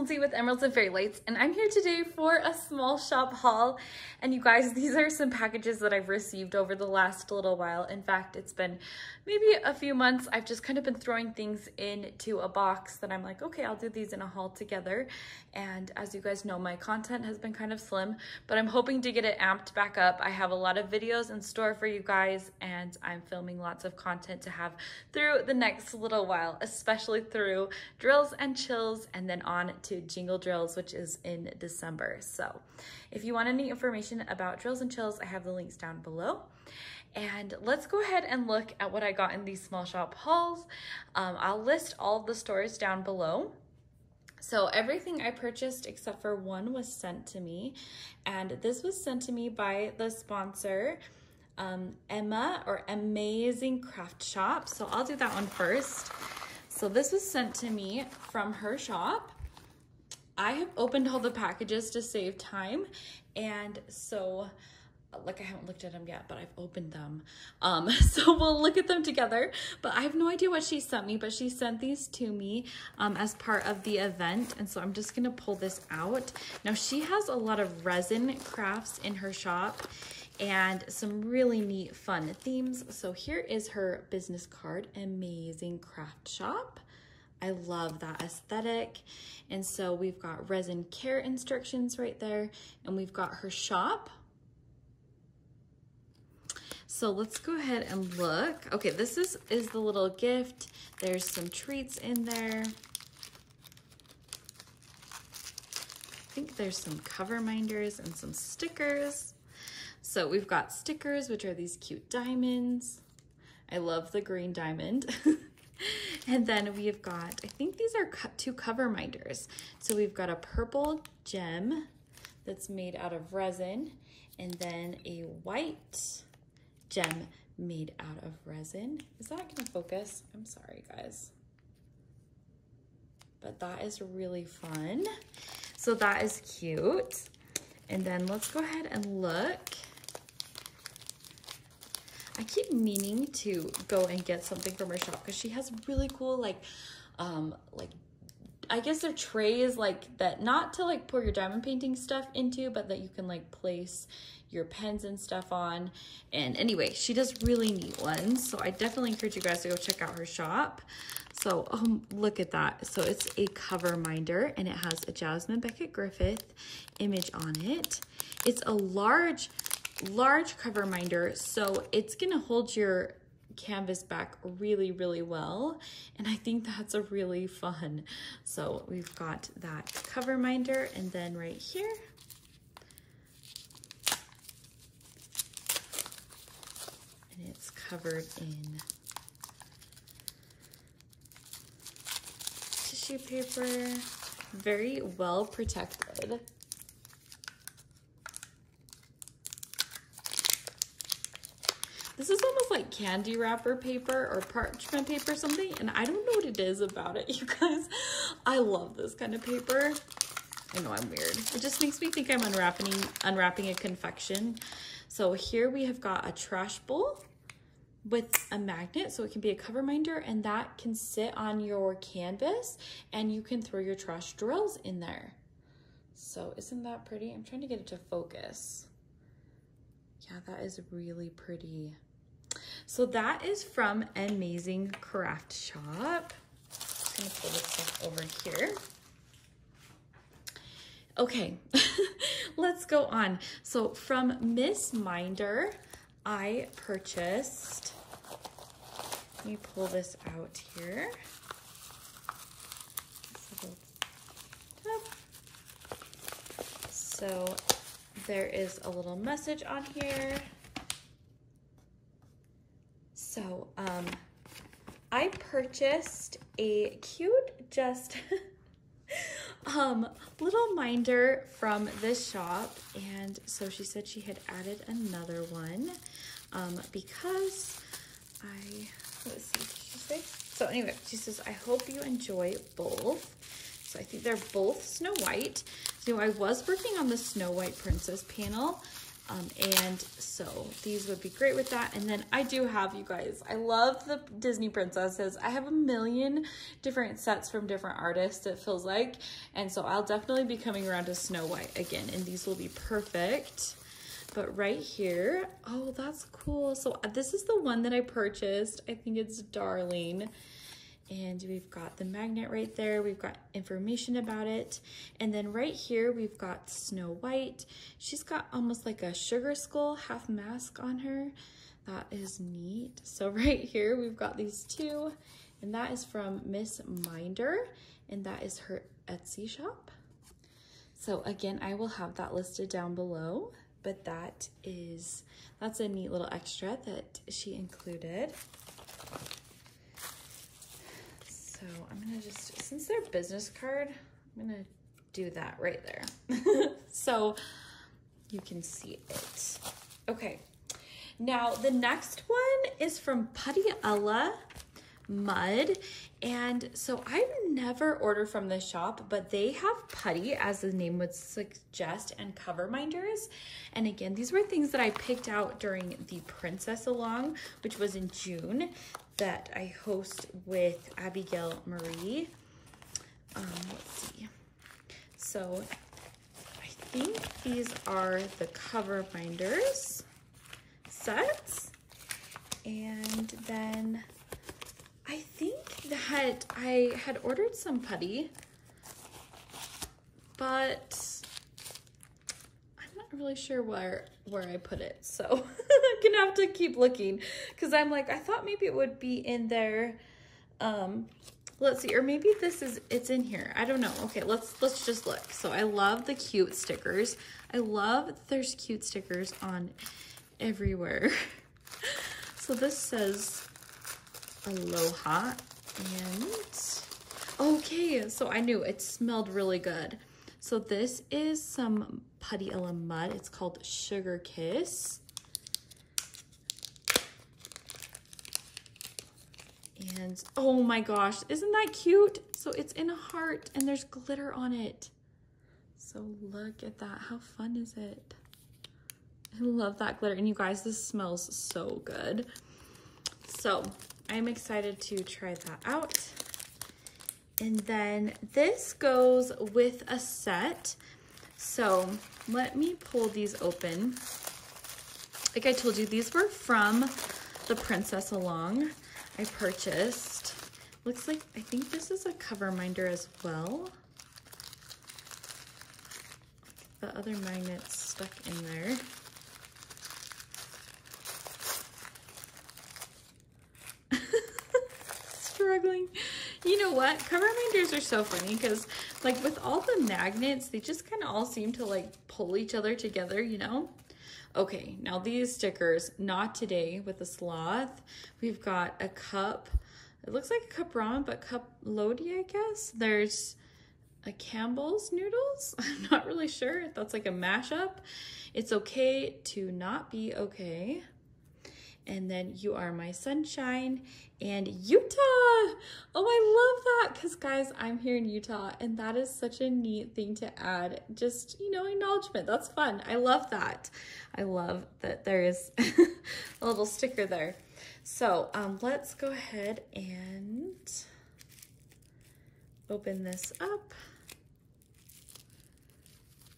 Lindsay with Emeralds and Fairy Lights, and I'm here today for a small shop haul. And you guys, these are some packages that I've received over the last little while. In fact, it's been maybe a few months. I've just kind of been throwing things into a box that I'm like, okay, I'll do these in a haul together. And as you guys know, my content has been kind of slim, but I'm hoping to get it amped back up. I have a lot of videos in store for you guys, and I'm filming lots of content to have through the next little while, especially through drills and chills, and then on to Jingle Drills, which is in December. So if you want any information about drills and chills, I have the links down below. And let's go ahead and look at what I got in these small shop hauls. Um, I'll list all the stores down below. So everything I purchased except for one was sent to me. And this was sent to me by the sponsor, um, Emma or Emmazing Craft Shop. So I'll do that one first. So this was sent to me from her shop. I have opened all the packages to save time. And so like I haven't looked at them yet, but I've opened them. Um, so we'll look at them together. But I have no idea what she sent me, but she sent these to me um, as part of the event. And so I'm just gonna pull this out. Now she has a lot of resin crafts in her shop and some really neat fun themes. So here is her business card, Emmazing Craft Shop. I love that aesthetic. And so we've got resin care instructions right there and we've got her shop. So let's go ahead and look. Okay, this is, is the little gift. There's some treats in there. I think there's some cover minders and some stickers. So we've got stickers, which are these cute diamonds. I love the green diamond. and then we've got, I think these are two cover minders. So we've got a purple gem that's made out of resin and then a white gem made out of resin. Is that gonna focus? I'm sorry, guys. But that is really fun. So that is cute. And then let's go ahead and look I keep meaning to go and get something from her shop because she has really cool like um like I guess they're trays like that not to like pour your diamond painting stuff into but that you can like place your pens and stuff on. And anyway she does really neat ones so I definitely encourage you guys to go check out her shop. So um, look at that. So it's a cover minder and it has a Jasmine Becket Griffith image on it. It's a large large cover minder, so it's gonna hold your canvas back really, really well. And I think that's a really fun. So we've got that cover minder and then right here, and it's covered in tissue paper, very well protected. This is almost like candy wrapper paper or parchment paper or something. And I don't know what it is about it, you guys. I love this kind of paper. I know I'm weird. It just makes me think I'm unwrapping, unwrapping a confection. So here we have got a trash bowl with a magnet so it can be a cover minder and that can sit on your canvas and you can throw your trash drills in there. So isn't that pretty? I'm trying to get it to focus. Yeah, that is really pretty. So that is from Emmazing Craft Shop. I'm gonna pull this stuff over here. Okay, let's go on. So from Miss Minder, I purchased, let me pull this out here. So there is a little message on here. So um, I purchased a cute, just um, little minder from this shop. And so she said she had added another one um, because I, let's see, she say? So anyway, she says, I hope you enjoy both. So I think they're both Snow White. So I was working on the Snow White Princess panel Um, and so these would be great with that. And then I do have, you guys, I love the Disney princesses. I have a million different sets from different artists, it feels like. And so I'll definitely be coming around to Snow White again, and these will be perfect. But right here, oh, that's cool. So uh, this is the one that I purchased. I think it's Darling and we've got the magnet right there. We've got information about it. And then right here, we've got Snow White. She's got almost like a sugar skull half mask on her. That is neat. So right here, we've got these two, and that is from Miss Minder, and that is her Etsy shop. So again, I will have that listed down below, but that is, that's a neat little extra that she included. So I'm gonna just, since they're business card, I'm gonna do that right there. so you can see it. Okay, now the next one is from Putty Ella Mud. And so I've never ordered from this shop, but they have putty, as the name would suggest, and cover minders. And again, these were things that I picked out during the Princess Along, which was in June that I host with Abigail Marie. Um, let's see. So I think these are the cover minders sets. And then I think that I had ordered some putty, but really sure where where I put it. So I'm gonna have to keep looking because I'm like, I thought maybe it would be in there. Um, let's see, or maybe this is, it's in here. I don't know. Okay, let's, let's just look. So I love the cute stickers. I love there's cute stickers on everywhere. so this says Aloha and okay, so I knew it smelled really good. So this is some Puttyella Mudd. It's called Sugar Kiss. And oh my gosh, isn't that cute? So it's in a heart and there's glitter on it. So look at that. How fun is it? I love that glitter. And you guys, this smells so good. So I'm excited to try that out. And then this goes with a set. So let me pull these open. Like I told you, these were from the Princess Along I purchased. Looks like, I think this is a cover minder as well. The other magnet's stuck in there. Struggling. You know what? Cover minders are so funny because like with all the magnets, they just kind of all seem to like pull each other together, you know? Okay, now these stickers, not today with the sloth. We've got a cup. It looks like a cup ramen, but cup Lodi, I guess. There's a Campbell's noodles. I'm not really sure if that's like a mashup. It's okay to not be okay and then You Are My Sunshine, and Utah. Oh, I love that because, guys, I'm here in Utah, and that is such a neat thing to add. Just, you know, acknowledgement. That's fun. I love that. I love that there is a little sticker there. So um, let's go ahead and open this up.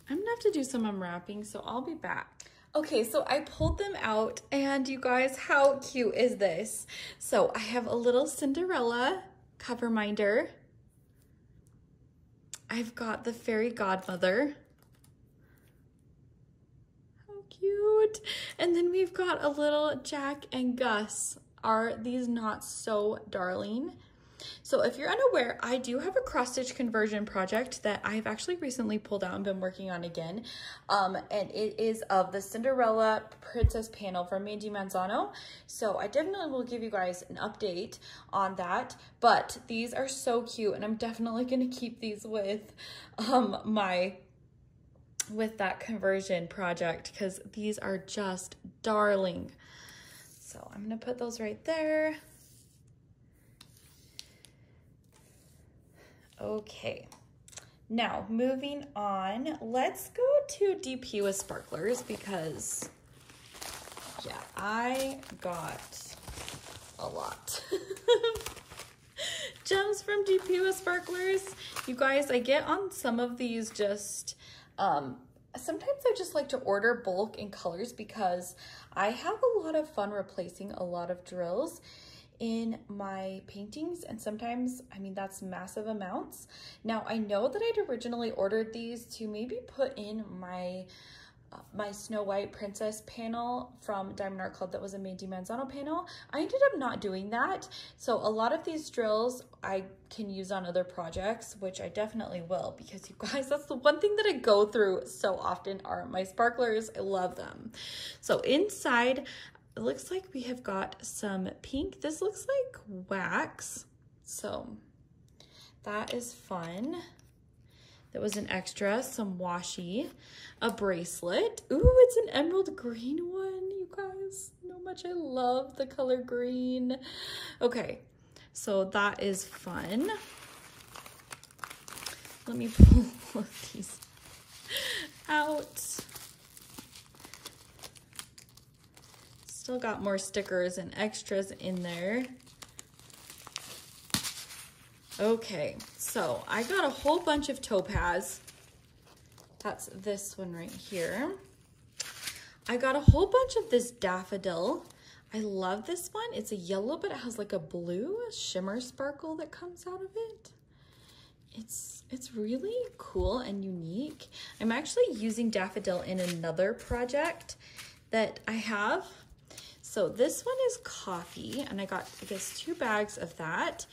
I'm gonna have to do some unwrapping, so I'll be back. Okay, so I pulled them out and you guys, how cute is this? So I have a little Cinderella cover minder. I've got the fairy godmother. How cute. And then we've got a little Jack and Gus. Are these not so darling? So if you're unaware, I do have a cross stitch conversion project that I've actually recently pulled out and been working on again. Um, and it is of the Cinderella Princess panel from Mandy Manzano. So I definitely will give you guys an update on that. But these are so cute and I'm definitely gonna keep these with um, my with that conversion project because these are just darling. So I'm gonna put those right there. Okay, Now, moving on, let's go to DP with sparklers because, yeah, I got a lot. Gems from DP with sparklers. You guys, I get on some of these just, um, sometimes I just like to order bulk in colors because I have a lot of fun replacing a lot of drills in my paintings and sometimes I mean that's massive amounts now I know that I'd originally ordered these to maybe put in my uh, my Snow White Princess panel from Diamond Art Club that was a Mandy Manzano panel. I ended up not doing that. So a lot of these drills I can use on other projects, which I definitely will because you guys, that's the one thing that I go through so often are my sparklers. I love them. So inside, it looks like we have got some pink. This looks like wax. So that is fun. That was an extra, some washi, a bracelet. Ooh, it's an emerald green one, you guys. Know much I love the color green. Okay, so that is fun. Let me pull these out. Still got more stickers and extras in there. Okay, so I got a whole bunch of topaz. That's this one right here. I got a whole bunch of this daffodil. I love this one. It's a yellow, but it has like a blue shimmer sparkle that comes out of it. It's, it's really cool and unique. I'm actually using daffodil in another project that I have. So this one is coffee and I got, I guess, two bags of that.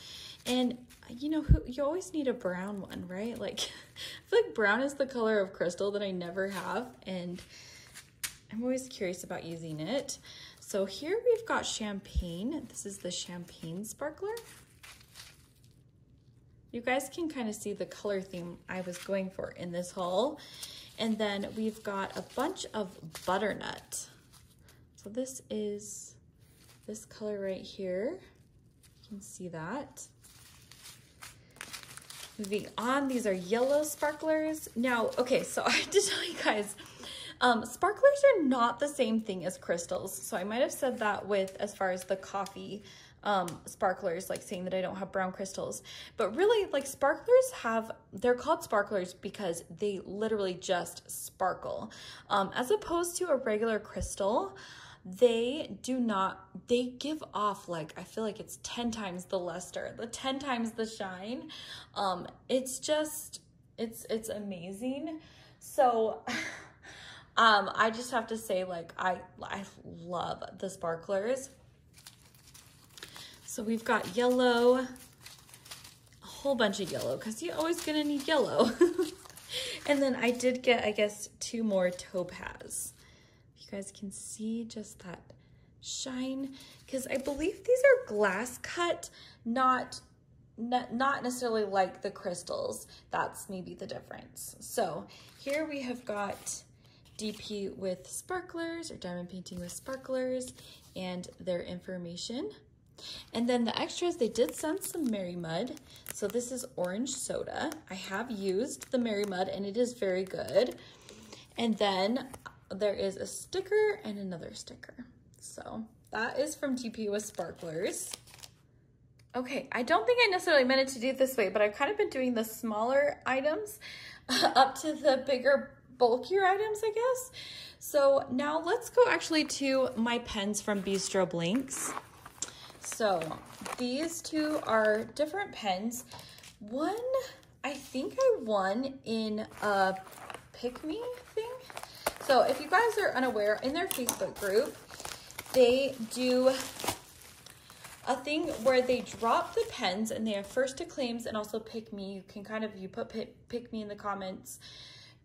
And you know, you always need a brown one, right? Like, I feel like brown is the color of crystal that I never have, and I'm always curious about using it. So here we've got champagne. This is the champagne sparkler. You guys can kind of see the color theme I was going for in this haul. And then we've got a bunch of butternut. So this is this color right here. You can see that. Moving on, these are yellow sparklers. Now, okay, so I have to tell you guys, um, sparklers are not the same thing as crystals. So I might have said that with as far as the coffee um, sparklers, like saying that I don't have brown crystals. But really, like sparklers have, they're called sparklers because they literally just sparkle. Um, as opposed to a regular crystal, they do not they give off like i feel like it's 10 times the luster the 10 times the shine. Um it's just it's it's amazing. So um i just have to say like i i love the sparklers. So we've got yellow a whole bunch of yellow because you're always gonna need yellow. And then i did get i guess two more topaz you guys can see just that shine because I believe these are glass cut, not, not, necessarily like the crystals. That's maybe the difference. So here we have got DP with sparklers or diamond painting with sparklers and their information. And then the extras, they did send some Mary Mud. So this is orange soda. I have used the Mary Mud and it is very good. And then there is a sticker and another sticker. So that is from DP with Sparklers. Okay, I don't think I necessarily meant it to do it this way, but I've kind of been doing the smaller items up to the bigger, bulkier items, I guess. So now let's go actually to my pens from Bistro Blanks. So these two are different pens. One, I think I won in a Pick Me thing. So if you guys are unaware, in their Facebook group, they do a thing where they drop the pens and they have first to claims and also pick me. You can kind of, you put pick, pick me in the comments.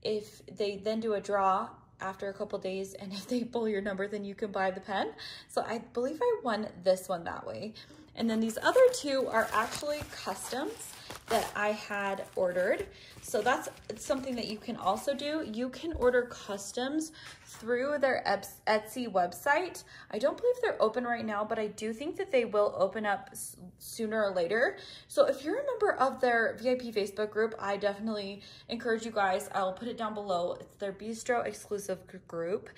If they then do a draw after a couple days and if they pull your number, then you can buy the pen. So I believe I won this one that way. And then these other two are actually customs. That I had ordered. So that's something that you can also do. You can order customs through their Etsy website. I don't believe they're open right now, but I do think that they will open up sooner or later. So if you're a member of their VIP Facebook group, I definitely encourage you guys. I'll put it down below. It's their Bistro exclusive group.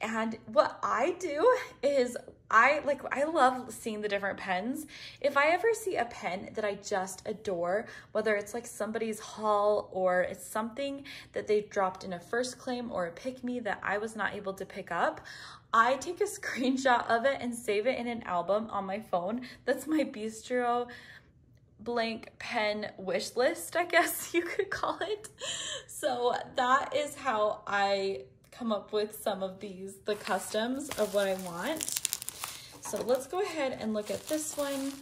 And what I do is I like I love seeing the different pens. If I ever see a pen that I just adore, whether it's like somebody's haul or it's something that they dropped in a first claim or a pick me that I was not able to pick up, I take a screenshot of it and save it in an album on my phone. That's my Bistro blank pen wish list, I guess you could call it. So that is how I come up with some of these, the customs of what I want. So let's go ahead and look at this one.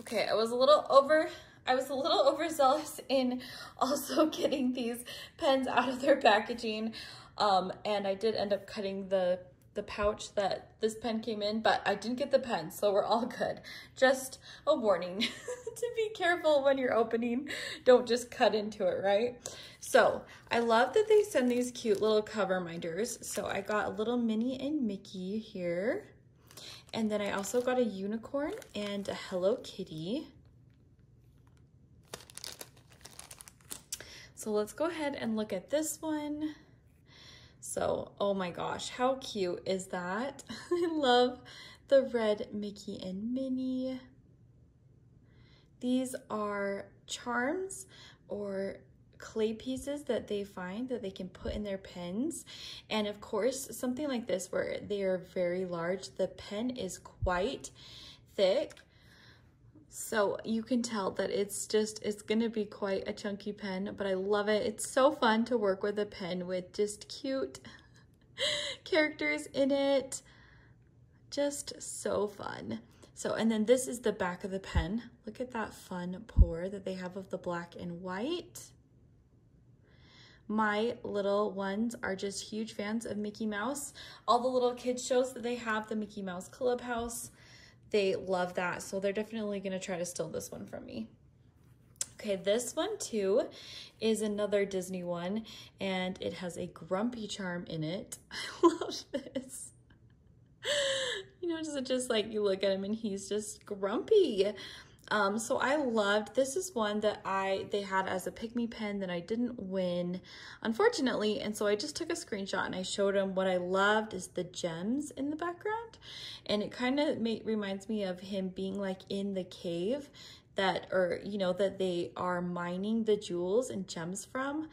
Okay, I was a little over, I was a little overzealous in also getting these pens out of their packaging. Um, and I did end up cutting the the pouch that this pen came in, but I didn't get the pen, so we're all good. Just a warning to be careful when you're opening. Don't just cut into it, right? So I love that they send these cute little cover minders. So I got a little Minnie and Mickey here. And then I also got a unicorn and a Hello Kitty. So let's go ahead and look at this one. So, oh my gosh, how cute is that? I love the red Mickey and Minnie. These are charms or clay pieces that they find that they can put in their pens. And of course, something like this where they are very large, the pen is quite thick. So you can tell that it's just, it's gonna be quite a chunky pen, but I love it. It's so fun to work with a pen with just cute characters in it. Just so fun. So, and then this is the back of the pen. Look at that fun pour that they have of the black and white. My little ones are just huge fans of Mickey Mouse. All the little kids shows that they have, the Mickey Mouse Clubhouse, they love that. So they're definitely gonna try to steal this one from me. Okay, this one too is another Disney one and it has a grumpy charm in it. I love this. You know, just, just like you look at him and he's just grumpy. Um, so I loved, this is one that I, they had as a pick me pen that I didn't win, unfortunately. And so I just took a screenshot and I showed him what I loved is the gems in the background. And it kind of reminds me of him being like in the cave that, or, you know, that they are mining the jewels and gems from.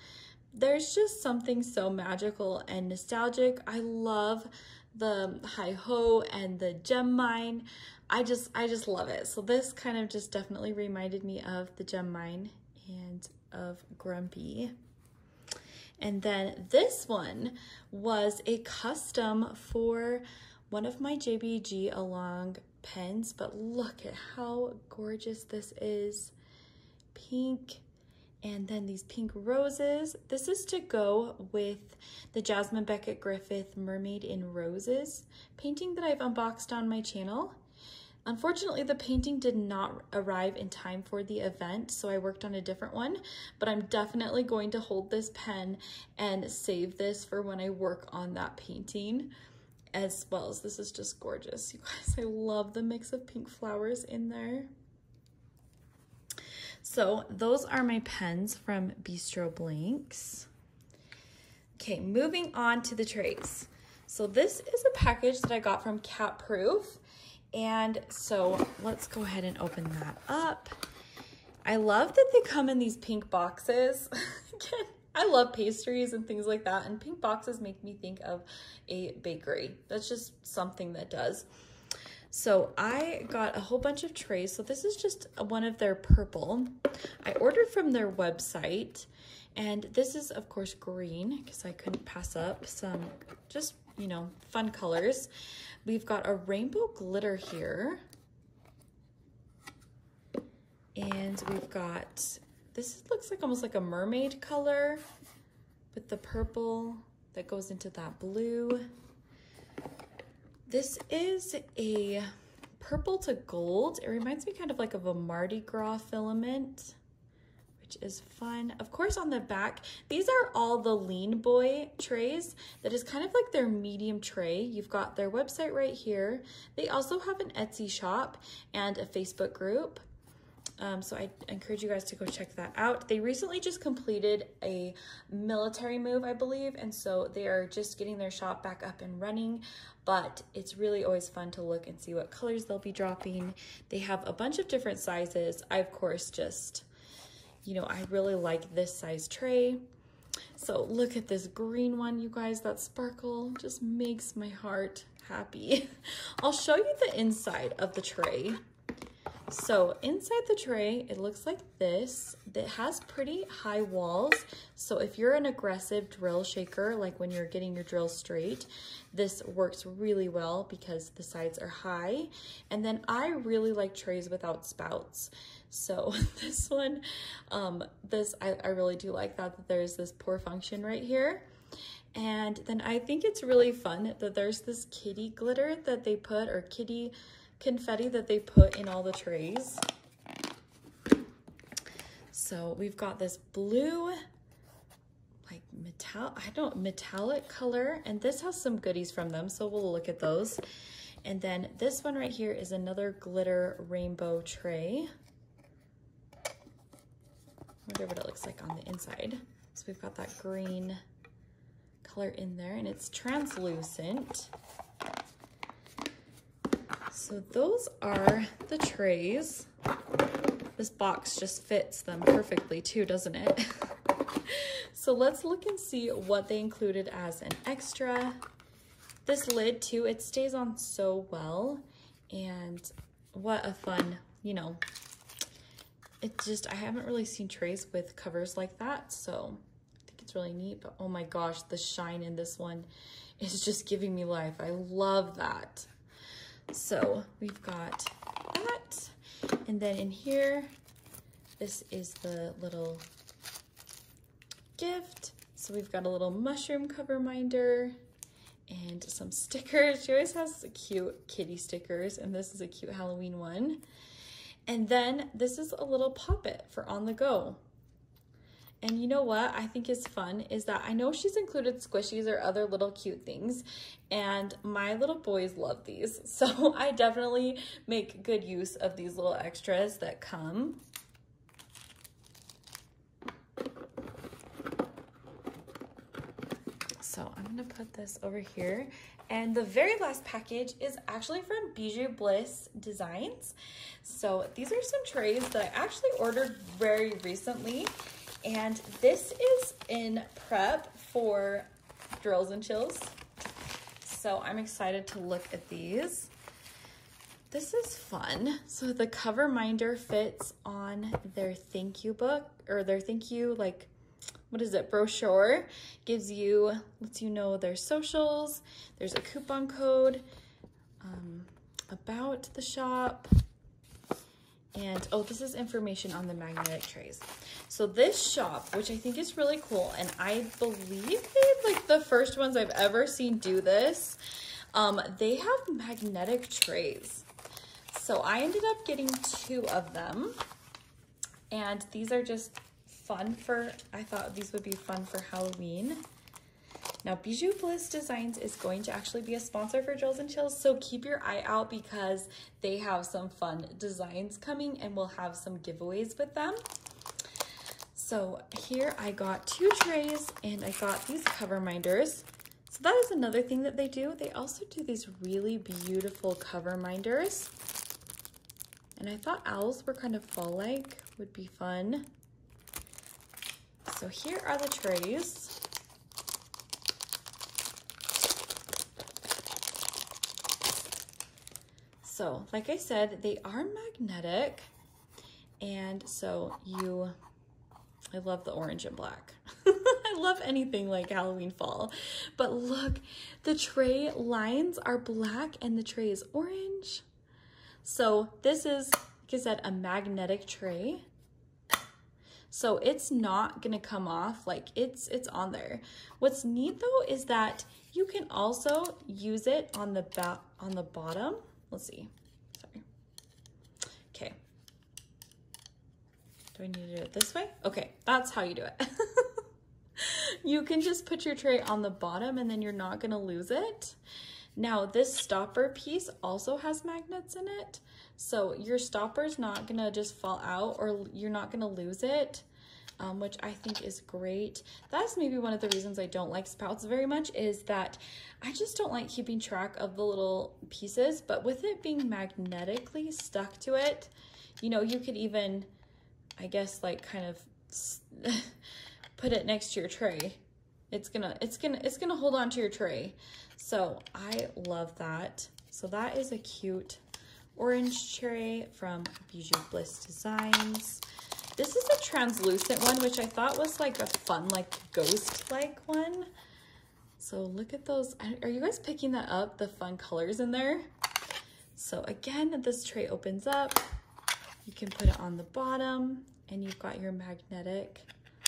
There's just something so magical and nostalgic. I love the hi-ho and the gem mine. I just, I just love it. So this kind of just definitely reminded me of the gem mine and of Grumpy. And then this one was a custom for one of my JBG along pens, but look at how gorgeous this is. Pink, and then these pink roses. This is to go with the Jasmine Becket Griffith Mermaid in Roses painting that I've unboxed on my channel. Unfortunately, the painting did not arrive in time for the event, so I worked on a different one, but I'm definitely going to hold this pen and save this for when I work on that painting as well as this is just gorgeous. You guys, I love the mix of pink flowers in there. So those are my pens from Bistro Blanks. Okay, moving on to the trays. So this is a package that I got from Cat Proof. And so let's go ahead and open that up. I love that they come in these pink boxes. I love pastries and things like that. And pink boxes make me think of a bakery. That's just something that does. So I got a whole bunch of trays. So this is just one of their purple. I ordered from their website. And this is, of course, green because I couldn't pass up some just, you know, fun colors. We've got a rainbow glitter here. And we've got, this looks like almost like a mermaid color with the purple that goes into that blue. This is a purple to gold. It reminds me kind of like of a Mardi Gras filament. Which is fun. Of course, on the back, these are all the Lean Boy trays. That is kind of like their medium tray. You've got their website right here. They also have an Etsy shop and a Facebook group. Um, so I encourage you guys to go check that out. They recently just completed a military move, I believe, and so they are just getting their shop back up and running, but it's really always fun to look and see what colors they'll be dropping. They have a bunch of different sizes. I, of course, just, you know, I really like this size tray. So look at this green one, you guys, that sparkle just makes my heart happy. I'll show you the inside of the tray. So inside the tray, it looks like this. It has pretty high walls. So if you're an aggressive drill shaker, like when you're getting your drill straight, this works really well because the sides are high. And then I really like trays without spouts. So this one, um, this I, I really do like that, that there's this pour function right here. And then I think it's really fun that there's this kitty glitter that they put, or kitty, confetti that they put in all the trays. So we've got this blue, like metal, I don't, metallic color, and this has some goodies from them, so we'll look at those. And then this one right here is another glitter rainbow tray. I wonder what it looks like on the inside. So we've got that green color in there, and it's translucent. So those are the trays. This box just fits them perfectly too, doesn't it? so let's look and see what they included as an extra. This lid too, it stays on so well. And what a fun, you know, it just, I haven't really seen trays with covers like that. So I think it's really neat, but oh my gosh, the shine in this one is just giving me life. I love that. So we've got that. And then in here, this is the little gift. So we've got a little mushroom cover minder and some stickers. She always has cute kitty stickers, and this is a cute Halloween one. And then this is a little poppet for on the go. And you know what I think is fun is that I know she's included squishies or other little cute things and my little boys love these. So I definitely make good use of these little extras that come. So I'm gonna put this over here. And the very last package is actually from Bijou Bliss Designs. So these are some trays that I actually ordered very recently and this is in prep for drills and chills. So I'm excited to look at these. This is fun. So the cover minder fits on their thank you book or their thank you like what is it brochure gives you lets you know their socials there's a coupon code um, about the shop and oh, this is information on the magnetic trays. So this shop, which I think is really cool, and I believe they like the first ones I've ever seen do this. Um, they have magnetic trays. So I ended up getting two of them. And these are just fun for, I thought these would be fun for Halloween. Now, Bijou Bliss Designs is going to actually be a sponsor for Drills and Chills, so keep your eye out because they have some fun designs coming and we'll have some giveaways with them. So here I got two trays and I got these cover minders. So that is another thing that they do. They also do these really beautiful cover minders. And I thought owls were kind of fall-like, would be fun. So here are the trays. So like I said, they are magnetic. And so you, I love the orange and black. I love anything like Halloween fall. But look, the tray lines are black and the tray is orange. So this is, like I said, a magnetic tray. So it's not gonna come off, like it's, it's on there. What's neat though is that you can also use it on the, back on the bottom Let's see. Sorry. Okay. Do I need to do it this way? Okay, that's how you do it. you can just put your tray on the bottom and then you're not gonna lose it. Now this stopper piece also has magnets in it. So your stopper is not gonna just fall out or you're not gonna lose it. Um, which I think is great. That's maybe one of the reasons I don't like spouts very much is that I just don't like keeping track of the little pieces, but with it being magnetically stuck to it, you know, you could even, I guess, like kind of put it next to your tray. It's gonna, it's gonna, it's gonna hold on to your tray. So I love that. So that is a cute orange tray from Bijou Bliss Designs. This is a translucent one, which I thought was like a fun, like ghost-like one. So look at those. Are you guys picking that up? The fun colors in there. So again, this tray opens up. You can put it on the bottom and you've got your magnetic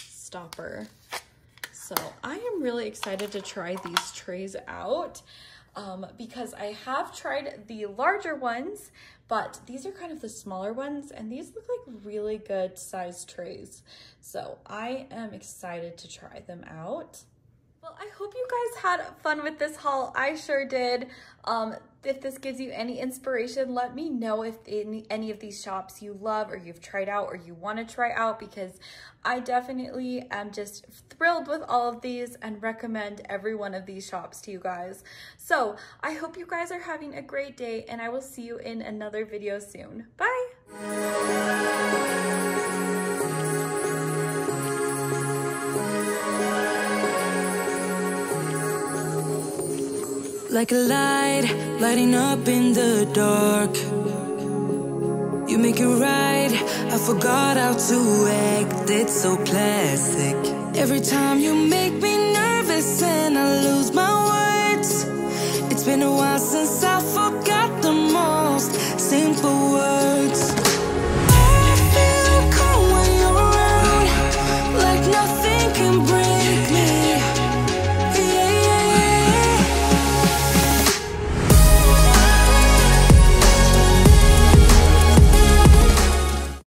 stopper. So I am really excited to try these trays out um, because I have tried the larger ones, but these are kind of the smaller ones and these look like really good size trays. So I am excited to try them out. Well, I hope you guys had fun with this haul. I sure did. Um, if this gives you any inspiration, let me know if any, any of these shops you love or you've tried out or you want to try out because I definitely am just thrilled with all of these and recommend every one of these shops to you guys. So I hope you guys are having a great day and I will see you in another video soon. Bye! Like a light lighting up in the dark. You make it right. I forgot how to act. It's so classic. Every time you make me nervous and I lose my words. It's been a while since I forgot